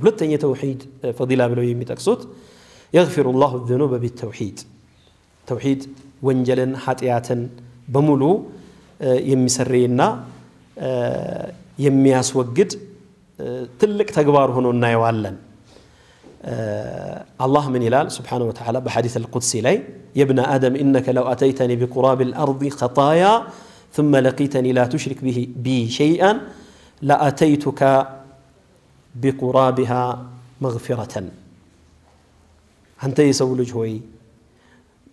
ሁለተኛ የተውሒድ ፈዲላ ብለው የሚጠቅሱት የግፊሩ ላሁ ዝኑበ ቢተውሒድ ተውሒድ ወንጀልን ኃጢአትን በሙሉ የሚሰሬና የሚያስወግድ ትልቅ ተግባር ሆኖ እናየዋለን الله من يلال سبحانه وتعالى بحديث القدسي لي يا ابن آدم إنك لو أتيتني بقراب الأرض خطايا ثم لقيتني لا تشرك به بي شيئا لأتيتك بقرابها مغفرة. أنت يسوي لج هوي.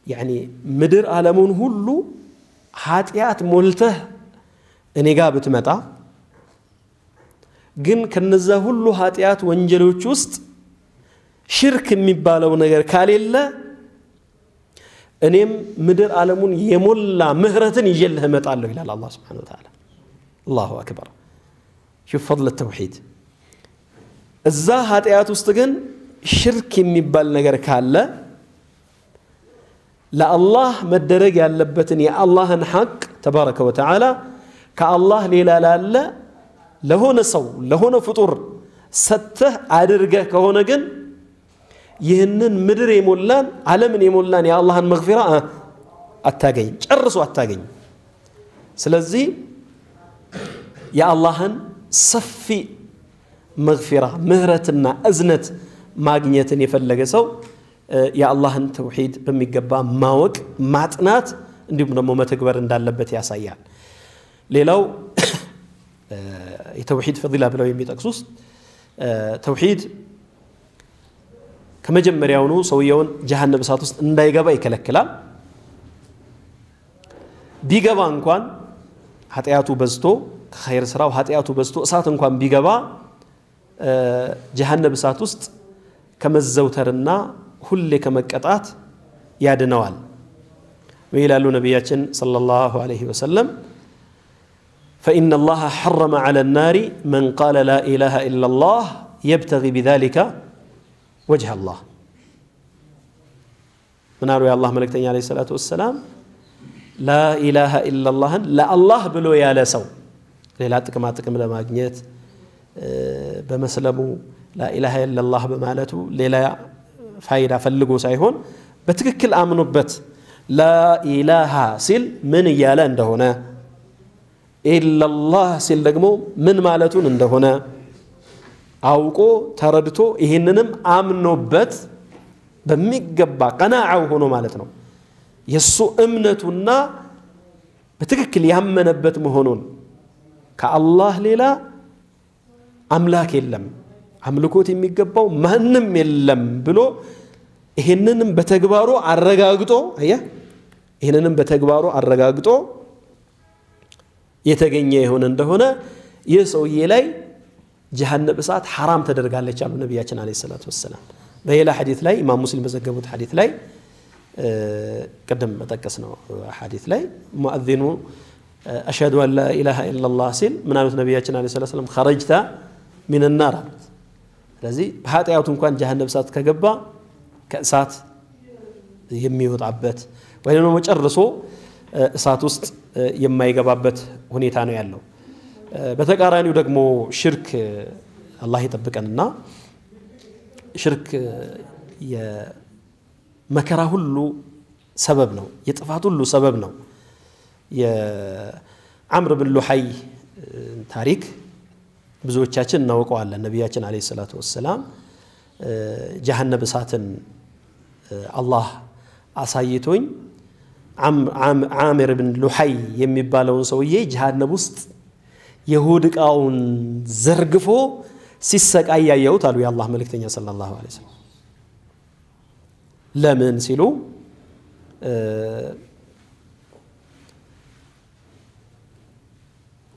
يعني مدر ألمون هلو حاتيات ملته إني قابت متى؟ جن كنزة هلو حاتيات وانجلو تشوست شرك مبالو نغير كالي الله أنيم مدر ألمون يمولا مهرة يجلها متى الله سبحانه وتعالى الله أكبر شوف فضل التوحيد እዛ ኃጢአት ውስጥ ግን ሽርክ የሚባል ነገር ካለ ለአላህ መደረግ ያለበትን የአላህን ሐቅ ተባረከ ወተዓላ ከአላህ ሌላ ላለ ለሆነ ሰው ለሆነ ፍጡር ሰጥተህ አድርገህ ከሆነ ግን ይህንን ምድር የሞላን ዓለምን የሞላን የአላህን መግፊራ አታገኝም ጨርሶ አታገኝም ስለዚህ የአላህን ሰፊ መግፊራ ምህረትና እዝነት ማግኘትን የፈለገ ሰው የአላህን ተውሒድ በሚገባ ማወቅ ማጥናት እንዲሁም ደግሞ መተግበር እንዳለበት ያሳያል ሌላው የተውሒድ ፈዲላ ብለው የሚጠቅሱ ውስጥ ተውሒድ ከመጀመሪያውኑ ሰውየውን ጀሃነብ እሳት ውስጥ እንዳይገባ ይከለክላል ቢገባ እንኳን ኃጢአቱ በዝቶ ከኸይር ስራው ኃጢአቱ በዝቶ እሳት እንኳን ቢገባ ጀሃነብ እሳት ውስጥ ከመዘውተርና ሁሌ ከመቀጣት ያድነዋል ይላሉ ነቢያችን ሰለላሁ ዐለይሂ ወሰለም فإن الله حرم على النار من قال لا إله إلا الله يبتغي بذلك وجه الله من أروي الله ملكتين عليه الصلاة والسلام لا إله إلا الله لا الله بلو يا لسو ሌላ ጥቅማ ጥቅም ለማግኘት በመስለሙ ላኢላሃ ኢላላህ በማለቱ ሌላ ፋይዳ ፈልጎ ሳይሆን በትክክል አምኖበት ላኢላሃ ሲል ምን እያለ እንደሆነ ኢላላህ ሲል ደግሞ ምን ማለቱን እንደሆነ አውቆ ተረድቶ ይህንንም አምኖበት በሚገባ ቀናዓው ሆኖ ማለት ነው። የእሱ እምነቱና በትክክል ያመነበት መሆኑን ከአላህ ሌላ አምላክ የለም አምልኮት የሚገባው ማንም የለም ብሎ ይህንንም በተግባሩ አረጋግጦ አየ ይህንንም በተግባሩ አረጋግጦ የተገኘ የሆነ እንደሆነ ይህ ሰውዬ ላይ ጀሃነብ እሳት ሐራም ተደርጋለች አሉ ነቢያችን አለ ሰላት ወሰላም። በሌላ ሐዲት ላይ ኢማም ሙስሊም በዘገቡት ሐዲት ላይ ቅድም በጠቀስ ነው ሐዲት ላይ ሙአዚኑ አሽሀዱ አን ላ ኢላላህ ሲል ምን አሉት ነቢያችን አለ ሰላት ሰላም ኸረጅተ ሚን ናር አሉት ስለዚህ በኃጢአቱ እንኳን ጀሃነብ እሳት ከገባ ከእሳት የሚወጣበት ወይም ደግሞ ጨርሶ እሳት ውስጥ የማይገባበት ሁኔታ ነው ያለው በተቃራኒው ደግሞ ሽርክ አላህ ይጠብቀንና ሽርክ የመከራ ሁሉ ሰበብ ነው የጥፋት ሁሉ ሰበብ ነው የአምር ብን ሉሐይ ታሪክ ብዙዎቻችን እናውቀዋለን። ነቢያችን አለይሂ ሰላቱ ወሰላም ጀሀነብ እሳትን አላህ አሳይቶኝ አሚር ብን ሉሐይ የሚባለውን ሰውዬ ጀሃነብ ውስጥ የሆድ እቃውን ዘርግፎ ሲሰቃይ ያየሁት አሉ የአላህ መልእክተኛ ሰለላሁ ዐለይሂ ወሰለም። ለምን ሲሉ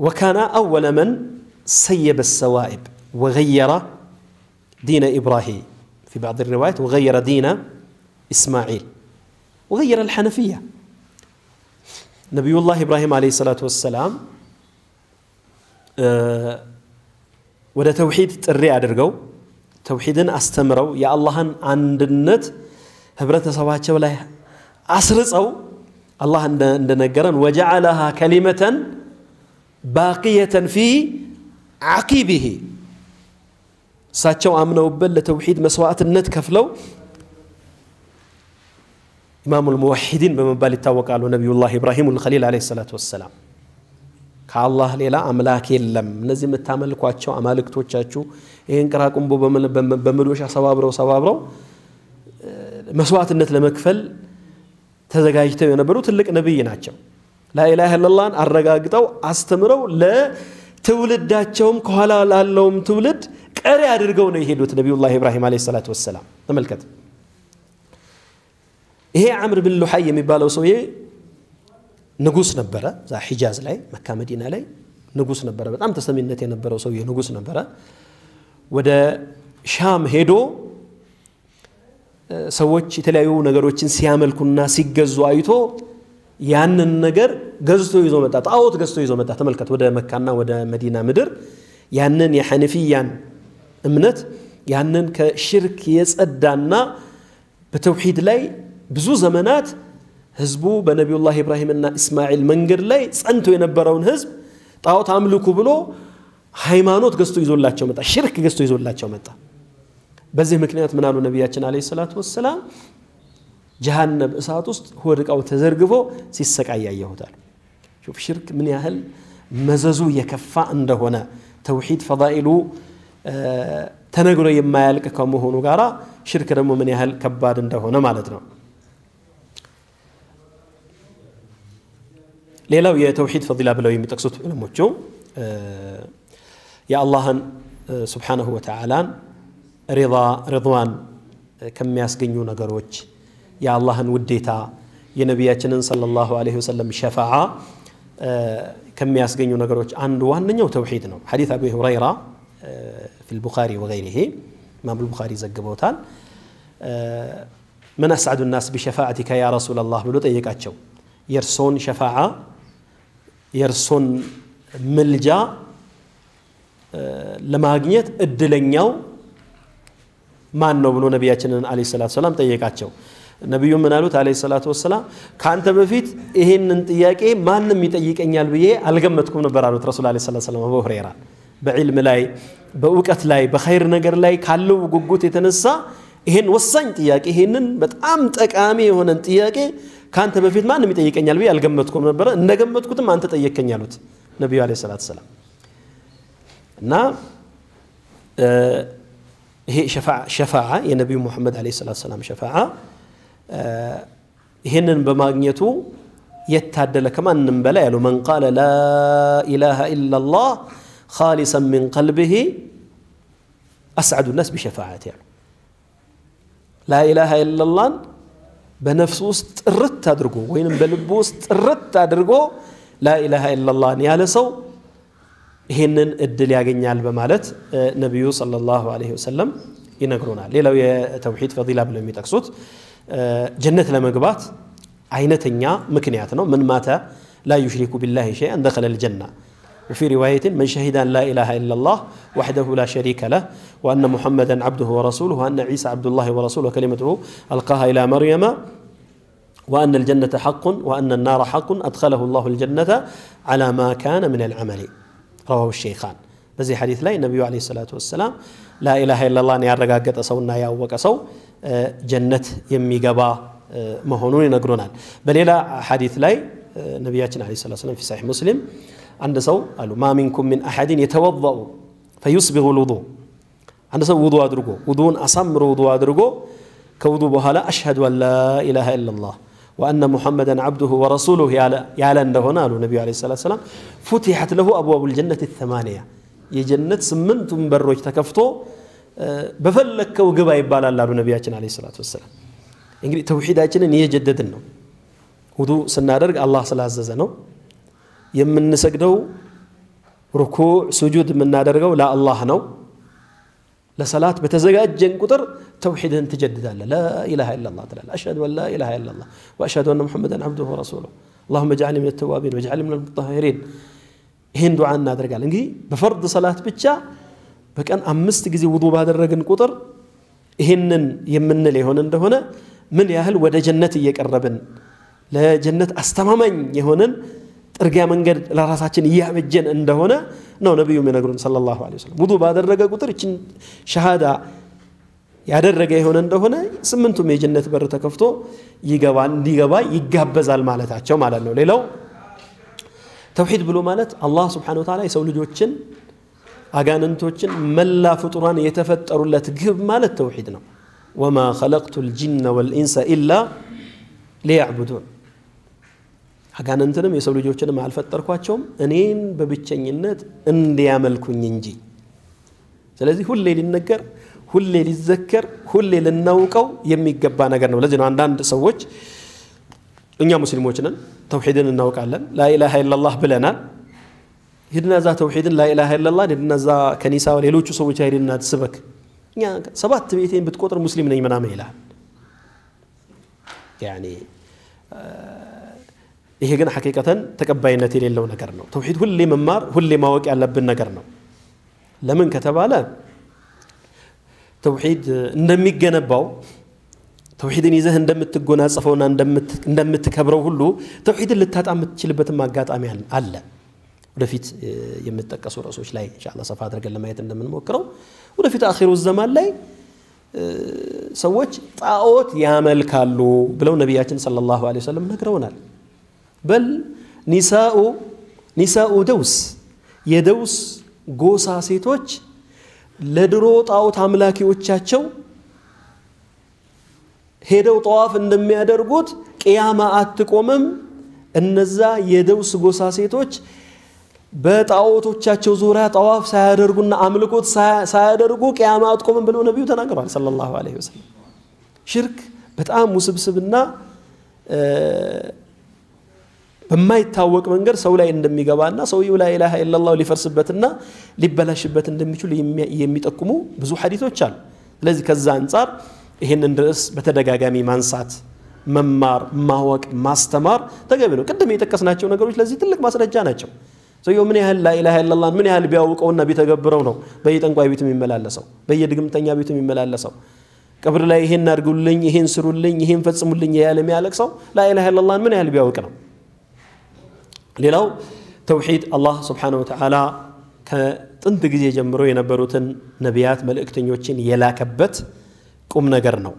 ወካና አወለ መን سيب السوائب وغير دين إبراهيم في بعض الروايات وغير دين إسماعيل وغير الحنفية نبي الله إبراهيم عليه الصلاة والسلام ወደ ተውሂድ ጥሪ አድርገው ተውሂድን አስተምረው የአላህን አንድነት ህብረተሰባቸው ላይ አስርጸው አላህ እንደነገረን ወጀዓለሃ ከሊመተን ባቅየተን ፊ ዓቂቢሂ እሳቸው አምነውበት ለተውሒድ መስዋዕትነት ከፍለው ኢማሙል ሙወሒዲን በመባል ይታወቃሉ ነቢዩላህ ኢብራሂም ልከሊል ዓለይሂ ሰላቱ ወሰላም ከአላህ ሌላ አምላክ የለም እነዚህ የምታመልኳቸው አማልክቶቻችሁ ይህን ቅራቁንቦ በመዶሻ ሰባብረው ሰባብረው መስዋዕትነት ለመክፈል ተዘጋጅተው የነበሩ ትልቅ ነቢይ ናቸው ላኢላሃ ኢለላህን አረጋግጠው አስተምረው ለትውልዳቸውም ከኋላ ላለውም ትውልድ ቀሪ አድርገው ነው የሄዱት ነቢዩላህ ኢብራሂም ዓለይሂ ሰላቱ ወሰላም። ተመልከት። ይሄ አምር ብን ሉሐይ የሚባለው ሰውዬ ንጉስ ነበረ። እዛ ሒጃዝ ላይ መካ መዲና ላይ ንጉስ ነበረ። በጣም ተሰሚነት የነበረው ሰውዬ ንጉስ ነበረ። ወደ ሻም ሄዶ ሰዎች የተለያዩ ነገሮችን ሲያመልኩና ሲገዙ አይቶ ያንን ነገር ገዝቶ ይዞ መጣ ጣዖት ገዝቶ ይዞ መጣ ተመልከት ወደ መካና ወደ መዲና ምድር ያንን የሐነፊያን እምነት ያንን ከሽርክ የጸዳና በተውሒድ ላይ ብዙ ዘመናት ህዝቡ በነቢዩላህ ኢብራሂምና እስማኤል መንገድ ላይ ጸንቶ የነበረውን ህዝብ ጣዖት አምልኩ ብሎ ሃይማኖት ገዝቶ ይዞላቸው መጣ ሽርክ ገዝቶ ይዞላቸው መጣ በዚህ ምክንያት ምናሉ ነቢያችን አለ ሰላቱ ወሰላም ጀሃነም እሳት ውስጥ ሆድቃው ተዘርግፎ ሲሰቃይ ያየሁታል ሹፍ ሽርክ ምን ያህል መዘዙ የከፋ እንደሆነ ተውሒድ ፈዳኢሉ ተነግሮ የማያልቅ ከመሆኑ ጋር ሽርክ ደግሞ ምን ያህል ከባድ እንደሆነ ማለት ነው። ሌላው የተውሒድ ፈዲላ ብለው የሚጠቅሱት ዑለሞቹ የአላህን ስብሓነሁ ወተዓላን ሪዳ ሪድዋን ከሚያስገኙ ነገሮች የአላህን ውዴታ የነቢያችንን ሰለላሁ ዐለይሂ ወሰለም ሸፋዓ ከሚያስገኙ ነገሮች አንዱ ዋነኛው ተውሒድ ነው ሐዲት አቢ ሁረይራ ፊ ልቡኻሪ ወገይሪሂ ኢማም ልቡኻሪ ዘግበውታል ምን አስዓዱ ናስ ቢሸፋዓቲከ ያ ረሱላ ላህ ብሎ ጠየቃቸው የእርሶን ሸፋዓ የእርሶን ምልጃ ለማግኘት እድለኛው ማን ነው ብሎ ነቢያችንን አለ ሰላት ሰላም ጠየቃቸው ነቢዩ ምን አሉት? አለ ሰላቱ ወሰላም ከአንተ በፊት ይሄንን ጥያቄ ማንም ይጠይቀኛል ብዬ አልገመትኩም ነበር አሉት ረሱል አለ ሰላት ሰላም አቡ ሁረይራ በዕልም ላይ በእውቀት ላይ በኸይር ነገር ላይ ካለው ጉጉት የተነሳ ይሄን ወሳኝ ጥያቄ ይሄንን በጣም ጠቃሚ የሆነን ጥያቄ ከአንተ በፊት ማንም ይጠይቀኛል ብዬ አልገመትኩም ነበረ እንደገመትኩትም አንተ ጠየቀኝ አሉት ነቢዩ አለ ሰላት ሰላም እና ይሄ ሸፋዓ የነቢዩ ሙሐመድ አለ ሰላት ሰላም ሸፋዓ ይህንን በማግኘቱ የታደለ ከማንም በላይ ያሉ መን ቃለ ላ ኢላሃ ኢላ ላህ ካሊሰን ምን ቀልብህ አስዓዱ ናስ ቢሸፋዓት ያሉ ላ ኢላሃ ኢላላህን በነፍሱ ውስጥ ጥርት አድርጎ ወይንም በልቡ ውስጥ ጥርት አድርጎ ላ ኢላሃ ኢላላህን ያለ ሰው ይህንን እድል ያገኛል በማለት ነቢዩ ሰለላሁ ዐለይሂ ወሰለም ይነግሩናል ሌላው የተውሒድ ፈዲላ ብለው የሚጠቅሱት ጀነት ለመግባት አይነተኛ مكنياتنا من مات لا يشرك بالله شيئا دخل الجنة وفي رواية من شهد أن لا إله إلا الله وحده لا شريك له وأن محمدا عبده ورسوله وأن عيسى عبد الله ورسوله وكلمته ألقاها إلى مريم وأن الجنة حق وأن النار حق أدخله الله الجنة على ما كان من العمل رواه الشيخان بزي حديث لا النبي عليه الصلاة والسلام لا إله إلا الله أن يرقى قد أصونا يا وقصو جنة يمي يميجبا مهونون ينقرون إلى حديث لاي نبياتنا عليه الصلاة والسلام في صحيح مسلم عند سو قالوا ما منكم من أحد يتوضأ فيصبغ الوضوء عند سو وضوء أدرقو وضوء أصمر وضوء أدرقو كوضوء بهلا أشهد أن لا إله إلا الله وأن محمدا عبده ورسوله يا لا أنه هنا النبي عليه الصلاة والسلام فتحت له أبواب الجنة الثمانية يجنت سمنتم بروج تكفتو በፈለግከው ግባ ይባላል አሉ ነቢያችን አለ ሰላት ወሰላም እንግዲህ ተውሒዳችንን እየጀደድን ነው ውዱ ስናደርግ አላህ ስላዘዘ ነው የምንሰግደው ሩኩዕ ስጁድ የምናደርገው ለአላህ ነው ለሰላት በተዘጋጀን ቁጥር ተውሒድህን ትጀድዳለህ ላኢላሃ ኢላላህ ትላለህ አሽሀዱ አን ላኢላሃ ኢላላህ ወአሽሀዱ አነ ሙሐመደን አብዱሁ ወረሱሉሁ اللهم اجعلني من التوابين واجعلني من المطهرين ይህን ዱዓ እናደርጋለን እንግዲህ በፈርድ ሰላት ብቻ በቀን አምስት ጊዜ ውዱ ባደረግን ቁጥር ይህንን የምንል የሆነ እንደሆነ ምን ያህል ወደ ጀነት እየቀረብን ለጀነት አስተማማኝ የሆነን ጥርጊያ መንገድ ለራሳችን እያበጀን እንደሆነ ነው ነቢዩ የሚነግሩን ሰለላሁ ዐለይሂ ወሰለም። ውዱ ባደረገ ቁጥር እችን ሸሃዳ ያደረገ የሆነ እንደሆነ ስምንቱም የጀነት በር ተከፍቶ ይገባ እንዲገባ ይጋበዛል ማለታቸው ማለት ነው። ሌላው ተውሂድ ብሎ ማለት አላህ ስብሓነሁ ወተዓላ የሰው ልጆችን አጋንንቶችን መላ ፍጡራን የተፈጠሩለት ግብ ማለት ተውሂድ ነው። ወማ ኸለቅቱ ልጅነ ወልኢንሰ ኢላ ሊያዕቡዱን አጋንንትንም የሰው ልጆችንም አልፈጠርኳቸውም እኔን በብቸኝነት እንዲያመልኩኝ እንጂ። ስለዚህ ሁሌ ሊነገር፣ ሁሌ ሊዘከር፣ ሁሌ ልናውቀው የሚገባ ነገር ነው። ለዚህ ነው አንዳንድ ሰዎች እኛ ሙስሊሞች ነን፣ ተውሒድን እናውቃለን፣ ላኢላሃ ኢለላህ ብለናል። ሂድና እዛ ተውሒድን ላኢላሃ ኢለላህ ሂድና እዛ ከኒሳ ሌሎቹ ሰዎች ሂድና ትስበክ፣ እኛ ሰባት ቤቴን ብትቆጥር ሙስሊም ነኝ ምናምን ይላል። ያኔ ይሄ ግን ሐቂቀተን ተቀባይነት የሌለው ነገር ነው። ተውሒድ ሁሌ መማር ሁሌ ማወቅ ያለብን ነገር ነው። ለምን ከተባለ ተውሒድ እንደሚገነባው ተውሒድን ይዘህ እንደምትጎናጸፈውና እንደምትከብረው ሁሉ ተውሒድን ልታጣ የምትችልበትም አጋጣሚ አለ። ወደፊት የምጠቀሱ ርዕሶች ላይ ኢንሻአላህ ሰፋ አድርገን ለማየት እንደምንሞክረው ወደፊት አኺሩ ዘማን ላይ ሰዎች ጣዖት ያመልካሉ ብለው ነቢያችን ሰለላሁ ዐለይሂ ወሰለም ነግረውናል። በል ኒሳኡ ኒሳኡ ደውስ የደውስ ጎሳ ሴቶች ለድሮ ጣዖት አምላኪዎቻቸው ሄደው ጠዋፍ እንደሚያደርጉት ቅያማ አትቆምም። እነዛ የደውስ ጎሳ ሴቶች በጣዖቶቻቸው ዙሪያ ጠዋፍ ሳያደርጉና አምልኮት ሳያደርጉ ቅያማ አትቆምም ብለው ነቢዩ ተናግረዋል ሰለላሁ ዐለይሂ ወሰለም። ሽርክ በጣም ውስብስብና በማይታወቅ መንገድ ሰው ላይ እንደሚገባና ሰውየው ላ ኢላሃ ኢለላህ ሊፈርስበትና ሊበላሽበት እንደሚችሉ የሚጠቁሙ ብዙ ሐዲቶች አሉ። ስለዚህ ከዛ አንጻር ይህንን ርዕስ በተደጋጋሚ ማንሳት፣ መማር፣ ማወቅ፣ ማስተማር ተገቢ ነው። ቅድም የጠቀስናቸው ነገሮች ለዚህ ትልቅ ማስረጃ ናቸው። ሰውየው ምን ያህል ላኢላሃ ኢለላህን ምን ያህል ቢያውቀውና ቢተገብረው ነው በየጠንቋይ ቤቱ የሚመላለሰው፣ በየድግምተኛ ቤቱ የሚመላለሰው፣ ቀብር ላይ ይሄን አድርጉልኝ፣ ይሄን ስሩልኝ፣ ይሄን ፈጽሙልኝ ያለ የሚያለቅሰው ላኢላሃ ኢለላህን ምን ያህል ቢያውቅ ነው? ሌላው ተውሒድ አላህ ስብሓነሁ ወተዓላ ከጥንት ጊዜ ጀምሮ የነበሩትን ነቢያት መልእክተኞችን የላከበት ቁም ነገር ነው።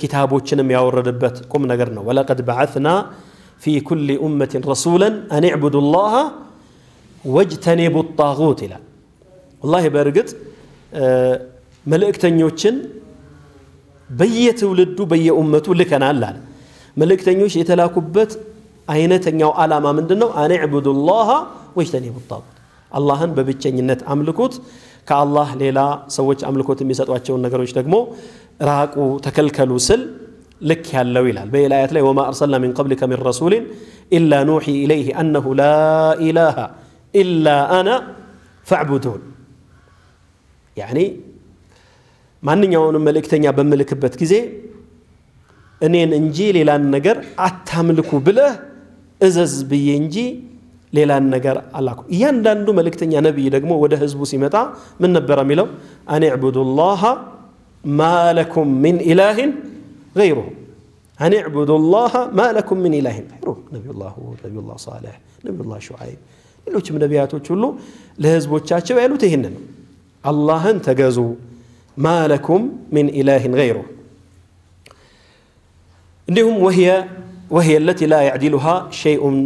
ኪታቦችንም ያወረደበት ቁም ነገር ነው። ወለቀድ በዓትና ፊ ኩሊ ኡመትን ረሱለን አን ዕቡዱ ላሃ ወጅተኒቡ ጣጉት ይላል። ወላሂ በእርግጥ መልእክተኞችን በየትውልዱ በየኡመቱ ልከናል አለ። መልእክተኞች የተላኩበት አይነተኛው ዓላማ ምንድን ነው? አን ዕቡዱ ላሃ ወጅተኒቡ ጣጉት አላህን በብቸኝነት አምልኩት፣ ከአላህ ሌላ ሰዎች አምልኮት የሚሰጧቸውን ነገሮች ደግሞ ራቁ፣ ተከልከሉ ስል ልክ ያለው ይላል። በሌላ አያት ላይ ወማ አርሰልና ሚን ቀብሊከ ሚን ረሱሊን ኢላ ኑሒ ኢለይህ አነሁ ላ ኢላሃ ኢላ አና ፈዕቡዱን። ያኒ ማንኛውንም መልእክተኛ በምልክበት ጊዜ እኔን እንጂ ሌላን ነገር አታምልኩ ብለህ እዘዝ ብዬ እንጂ ሌላን ነገር አላኩ። እያንዳንዱ መልእክተኛ ነቢይ ደግሞ ወደ ህዝቡ ሲመጣ ምን ነበረ የሚለው? አን ዕቡዱ ላሃ ማለኩም ሚን ኢላህን ገይሩሁ አን ዕቡዱ ላሃ ማለኩም ሚን ኢላህን ገይሩሁ። ነቢዩላህ ሁድ፣ ነቢዩላህ ሳሌሕ፣ ነቢዩላህ ሹዓይብ፣ ሌሎችም ነቢያቶች ሁሉ ለህዝቦቻቸው ያሉት ይህንን ነው። አላህን ተገዙ፣ ማለኩም ሚን ኢላህን ገይሩሁ። እንዲሁም ወህየ ወህየ ለቲ ላ ያዕዲሉሃ ሸይኡን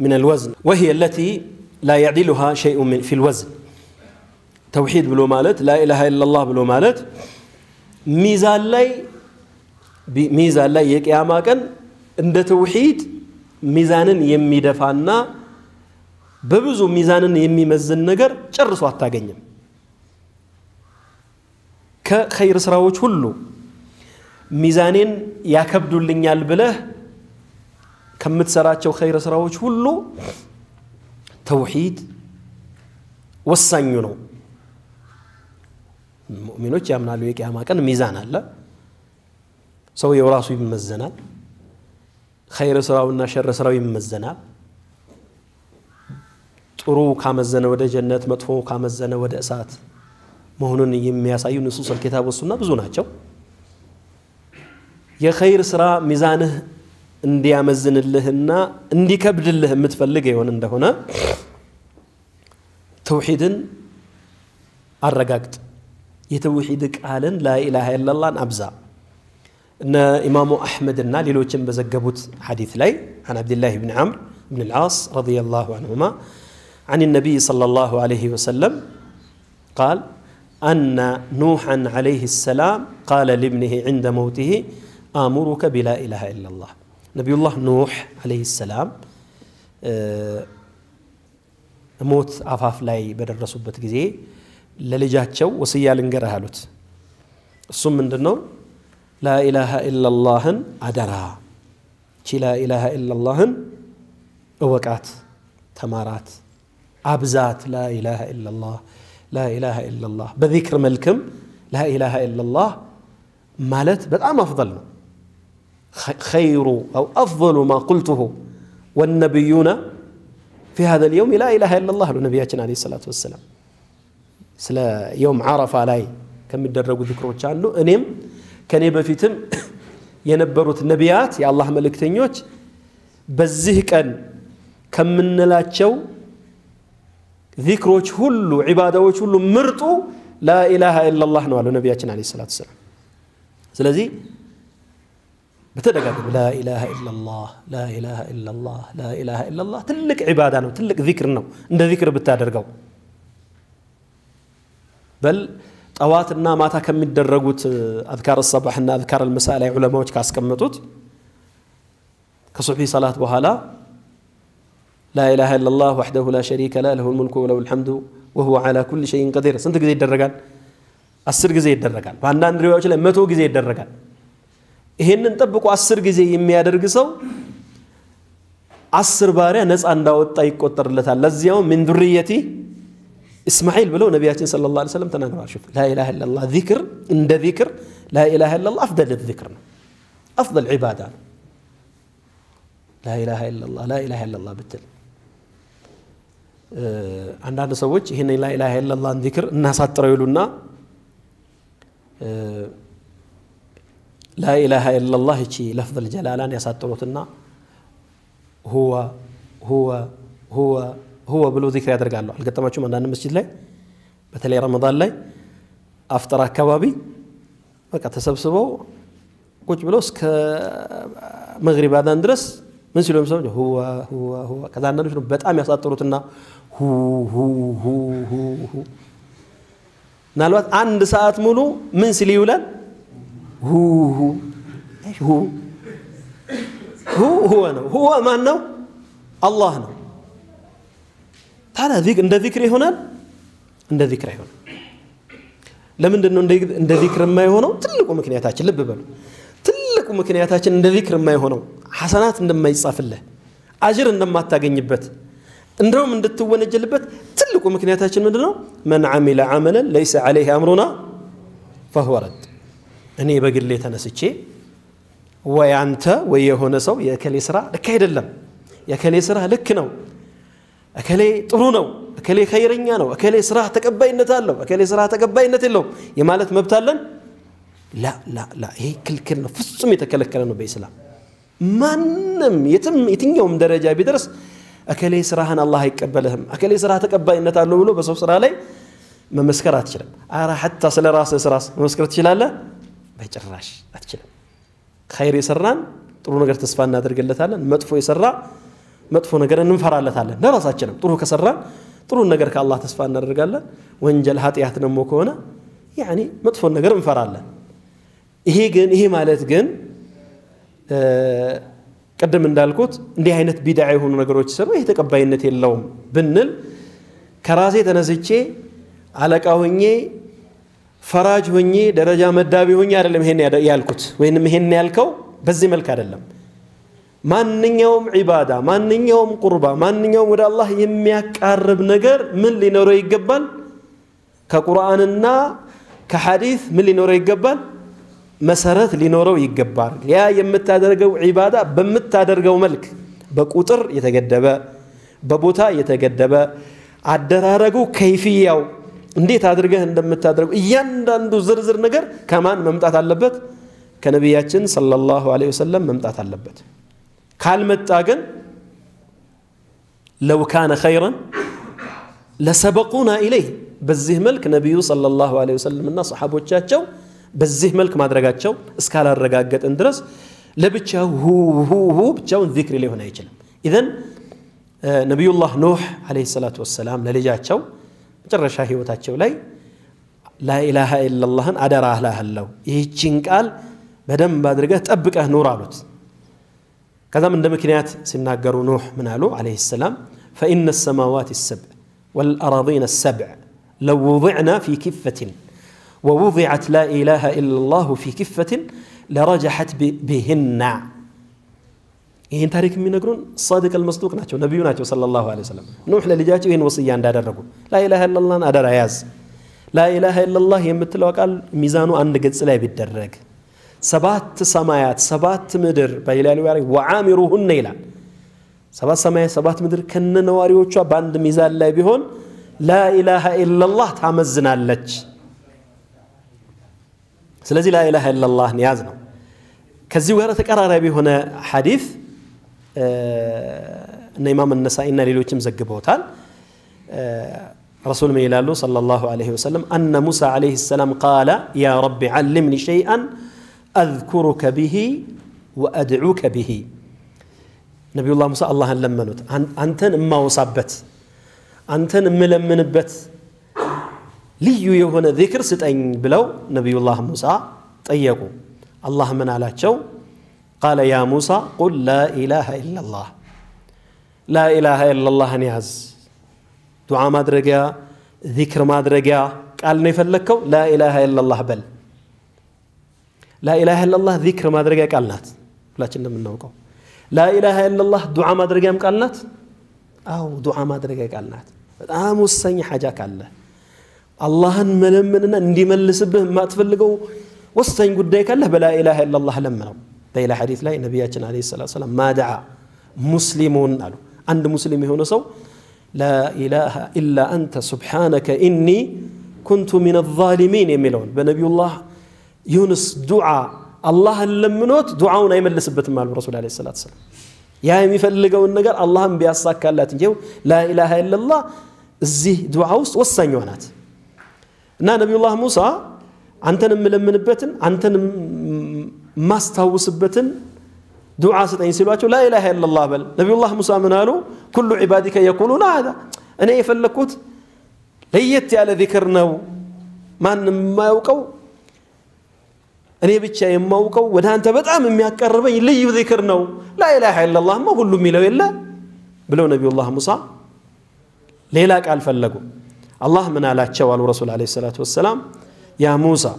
من الوزن وهي التي لا يعدلها شيء من في الوزن توحيد بلو مالت لا إله إلا الله بلو مالت ميزان لاي ሚዛን ላይ የቅያማ ቀን እንደ ተውሂድ ሚዛንን የሚደፋና በብዙ ሚዛንን የሚመዝን ነገር ጨርሶ አታገኝም። ከኸይር ስራዎች ሁሉ ሚዛኔን ያከብዱልኛል ብለህ ከምትሰራቸው ኸይር ስራዎች ሁሉ ተውሂድ ወሳኙ ነው። ሙእሚኖች ያምናሉ። የቅያማ ቀን ሚዛን አለ። ሰውየው ራሱ ይመዘናል። ኸይር ስራውና ሸር ስራው ይመዘናል። ጥሩ ካመዘነ ወደ ጀነት፣ መጥፎ ካመዘነ ወደ እሳት መሆኑን የሚያሳዩ ንሱስ አልኪታብ ወሱና ብዙ ናቸው። የኸይር ስራ ሚዛንህ እንዲያመዝንልህና እንዲከብድልህ የምትፈልግ የሆን እንደሆነ ተውሒድን አረጋግጥ የተውሒድ ቃልን ላኢላሃ ኢለላህን አብዛ እነ ኢማሙ አሕመድና ሌሎችን በዘገቡት ሐዲት ላይ عن عبد الله بن عمرو بن العاص رضي الله عنهما عن النبي صلى الله عليه وسلم قال أن نوحا عليه السلام قال لابنه عند موته آمرك بلا إله إلا الله نبي الله نوح عليه السلام ሞት አፋፍ ላይ በደረሱበት ጊዜ ለልጃቸው ወስያ ልንገርህ አሉት እሱም ምንድን ነው لا إله إلا الله أدرا كي لا إله إلا الله أوقات تمارات أبزات لا إله إلا الله። لا إله إلا الله። بذكر ملكم لا إله إلا الله مالت بتأم أفضل خير أو أفضل ما قلته والنبيون في هذا اليوم لا إله إلا الله نبياتنا عليه الصلاة والسلام سلا يوم عرفة علي كم يدرقوا ذكره وجهنا إنهم ከኔ በፊትም የነበሩት ነቢያት የአላህ መልእክተኞች በዚህ ቀን ከምንላቸው ዚክሮች ሁሉ ዒባዳዎች ሁሉ ምርጡ ላኢላሃ ኢላላህ ነው አሉ ነቢያችን አለ ሰላት ሰላም ስለዚህ በተደጋጋሚ ላኢላሃ ኢላላህ ላኢላሃ ኢላላህ ላኢላሃ ኢላላህ ትልቅ ዒባዳ ነው ትልቅ ዚክር ነው እንደ ዚክር ብታደርገው በል طواتنا ماتا كم يدرجوت أذكار الصباح إن أذكار المساء لا علماء وش كاس كم متوت كصبحي صلاة وهلا لا إله إلا الله وحده لا شريك له له الملك وله الحمد وهو على كل شيء قدير سنت قد يدرجان أسر قد يدرجان فهنا نروي وش لما تو قد يدرجان هنا نطبق أسر قد يمي أدرجسو أسر باري نس عنده وتأيك وترلتها لزيا من ذريتي እስማኤል ብለው ነቢያችን ስለ ላ ሰለም ተናግረዋል ሹፍ ላኢላሃ ኢላላህ ዚክር እንደ ዚክር ላኢላሃ ኢላላህ አፍደል ዚክር ነው አፍደል ዒባዳ ነው ላኢላሃ ኢላላህ ላኢላሃ ኢላላህ ብትል አንዳንድ ሰዎች ይህን ላኢላሃ ኢላላህን ዚክር እናሳጥረው ይሉና ላኢላሃ ኢላላህ ይቺ ለፍዘል ጀላላን ያሳጥሩትና ሁወ ሁወ ሁወ ሁወ ብሎ ዚክር ያደርጋሉ አልገጠማችሁም አንዳንድ መስጅድ ላይ በተለይ ረመዳን ላይ አፍጠር አካባቢ በቃ ተሰብስበው ቁጭ ብለው እስከ መግሪብ አዛን ድረስ ምን ሲሉ ሰው ሁወ ሁወ ሁወ ከዛ አንዳንዶች ነው በጣም ያሳጥሩትና ሁ ሁ ሁ ሁ ሁ ምናልባት አንድ ሰዓት ሙሉ ምን ሲል ይውላል ሁ ሁ ሁ ሁ ሁወ ነው ሁወ ማን ነው አላህ ነው ታዲያ እንደ ዚክር ይሆናል እንደ ዚክር አይሆንም ለምንድን ነው እንደ ዚክር የማይሆነው ትልቁ ምክንያታችን ልብ በሉ ትልቁ ምክንያታችን እንደ ዚክር የማይሆነው ሐሰናት እንደማይጻፍልህ አጅር እንደማታገኝበት እንደውም እንድትወነጀልበት ትልቁ ምክንያታችን ምንድን ነው መን አሚለ አመለን ለይሰ ዓለይህ አምሩና ፈሁወ ረድ እኔ በግሌ ተነስቼ ወይ አንተ ወይ የሆነ ሰው የእከሌ ስራ ልክ አይደለም የእከሌ ስራ ልክ ነው እከሌ ጥሩ ነው እከሌ ኸይረኛ ነው እከሌ ስራ ተቀባይነት አለው እከሌ ስራ ተቀባይነት የለውም የማለት መብት አለን ላ ላ ላ ይሄ ክልክል ነው ፍጹም የተከለከለ ነው በኢስላም ማንም የትም የትኛውም ደረጃ ቢደርስ እከሌ ስራህን አላህ አይቀበልህም እከሌ ስራ ተቀባይነት አለው ብሎ በሰው ስራ ላይ መመስከር አትችልም አረ ሐታ ስለ ራስህ ስራ መመስከር ትችላለህ በጭራሽ አትችልም ኸይር የሰራን ጥሩ ነገር ተስፋ እናደርግለታለን መጥፎ የሰራ መጥፎ ነገር እንፈራለታለን ለራሳችንም ጥሩ ከሰራን ጥሩ ነገር ከአላህ ተስፋ እናደርጋለን ወንጀል ኃጢአት ደግሞ ከሆነ ያኒ መጥፎን ነገር እንፈራለን ይሄ ግን ይሄ ማለት ግን ቅድም እንዳልኩት እንዲህ አይነት ቢድዓ የሆኑ ነገሮች ሲሰሩ ይሄ ተቀባይነት የለውም ብንል ከራሴ ተነስቼ አለቃ ሆኜ ፈራጅ ሆኜ ደረጃ መዳቢ ሆኜ አይደለም ይሄን ያልኩት ወይንም ይሄን ያልከው በዚህ መልክ አይደለም ማንኛውም ዒባዳ ማንኛውም ቁርባ ማንኛውም ወደ አላህ የሚያቃርብ ነገር ምን ሊኖረው ይገባል? ከቁርአንና ከሐዲስ ምን ሊኖረው ይገባል? መሰረት ሊኖረው ይገባል። ያ የምታደርገው ዒባዳ በምታደርገው መልክ በቁጥር የተገደበ በቦታ የተገደበ አደራረጉ ከይፍያው እንዴት አድርገህ እንደምታደርገው እያንዳንዱ ዝርዝር ነገር ከማን መምጣት አለበት? ከነቢያችን ሰለላሁ ዐለይሂ ወሰለም መምጣት አለበት ካልመጣ ግን ለው ካነ ኸይረን ለሰበቁና ኢለይህ በዚህ መልክ ነቢዩ ሰለላሁ ዐለይሂ ወሰለምና ሰሓቦቻቸው በዚህ መልክ ማድረጋቸው እስካላረጋገጥን ድረስ ለብቻው ሁ ሁ ሁ ብቻውን ዚክር ሊሆን አይችልም ኢዘን ነቢዩላህ ኑሕ ዐለይሂ ሰላቱ ወሰላም ለልጃቸው መጨረሻ ህይወታቸው ላይ ላኢላሃ ኢላላህን አደራ እልሃለሁ ይህችን ቃል በደንብ አድርገህ ጠብቀህ ኑር አሉት ከዛም እንደ ምክንያት ሲናገሩ ኑሕ ምን አሉ ዐለይሂ ሰላም ፈኢነ ሰማዋት ሰብዕ والأراضين السبع لو وضعنا في كفة ووضعت لا إله إلا الله في كفة لرجحت بهن ይህን ታሪክ የሚነግሩን ሳድቅ አልመስዱቅ ናቸው ነቢዩ ናቸው صلى الله عليه وسلم ኑሕ ለልጃቸው ይህን ወስያ እንዳደረጉ ላኢላሃ ኢላላህን አደራ ያዝ ላኢላሃ ኢላላህ የምትለው ቃል ሚዛኑ አንድ ገጽ ላይ ቢደረግ ሰባት ሰማያት ሰባት ምድር በሌላ ላይ ወዓሚሩሁነ ይላል ሰባት ሰማያት ሰባት ምድር ከነ ነዋሪዎቿ በአንድ ሚዛን ላይ ቢሆን ላኢላሃ ኢላላህ ታመዝናለች ስለዚህ ላኢላሃ ኢላላህን ያዝ ነው ከዚሁ ጋር ተቀራራቢ የሆነ ሐዲፍ እነ ኢማም ነሳኢና ሌሎችም ዘግበውታል ረሱል ምን ይላሉ صلى الله عليه وسلم أن موسى عليه السلام قال يا رب علمني شيئا أذكرك به وأدعوك به نبي الله موسى الله لمنوت أنتن اما وصابت أنتن ملمنبت ልዩ የሆነ ዚክር ስጠኝ ብለው ነቢዩላህ ሙሳ ጠየቁ አላህ ምን አላቸው ቃለ ያ ሙሳ ቁል ላኢላሃ ኢላላህ ላኢላሃ ኢላላህን ያዝ ዱዓ ማድረጊያ ዚክር ማድረጊያ ቃል ነው የፈለግከው ላኢላሃ ኢላላህ በል ላኢላሃ ኢላላህ ዚክር ማድረጊያ ቃል ናት ሁላችን እንደምናውቀው ላኢላሃ ኢላላህ ዱዓ ማድረጊያም ቃል ናት አው ዱዓ ማድረጊያ ቃል ናት በጣም ወሳኝ ሐጃ ካለ አላህን መለመንና እንዲመልስብህ የማትፈልገው ወሳኝ ጉዳይ ካለህ በላኢላሃ ኢላላህ ለምነው በሌላ ሐዲት ላይ ነቢያችን አለ ሰላት ሰላም ማድዓ ሙስሊሙን አሉ አንድ ሙስሊም የሆነ ሰው ላኢላሃ ኢላ አንተ ሱብሓነከ ኢኒ ኩንቱ ሚን ዛሊሚን የሚለውን በነቢዩላህ ዩንስ ዱዓ አላህን ለምኖት ዱዓውን አይመልስበትም አሉ ረሱል አለ ሰላት ሰላም ያ የሚፈልገውን ነገር አላህን ቢያሳካላት እንጂ ላኢላሃ ኢላላህ እዚህ ዱዓ ውስጥ ወሳኝ ናት እና ነቢዩላህ ሙሳ አንተን የምለምንበትን አንተን የማስታውስበትን ዱዓ ስጠኝ ሲሏቸው ላኢላሃ ኢላላህ በል ነቢዩላህ ሙሳ ምን አሉ ኩሉ ዒባዲከ የቁሉን አዛ እኔ የፈለግኩት ለየት ያለ ዚክር ነው ማንም የማያውቀው أني بتشي موقع وده أنت بدأ من يقرب اللي يذكرناه لا إله إلا الله ما كل ميلو إلا بلو نبي الله موسى ليلاك ألف فلقوا الله من على شوال ورسول عليه الصلاة والسلام يا موسى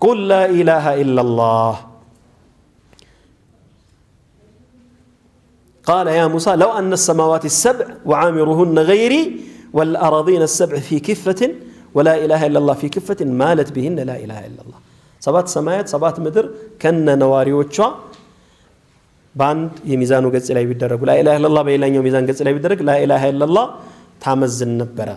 قل لا إله إلا الله قال يا موسى لو أن السماوات السبع وعامرهن غيري والأراضين السبع في كفة ولا إله إلا الله في كفة مالت بهن لا إله إلا الله ሰባት ሰማያት ሰባት ምድር ከነ ነዋሪዎቿ በአንድ የሚዛኑ ገጽ ላይ ቢደረጉ ላኢላሃ ኢለላህ በሌላኛው ሚዛን ገጽ ላይ ቢደረግ ላኢላሃ ኢለላህ ታመዝን ነበረ።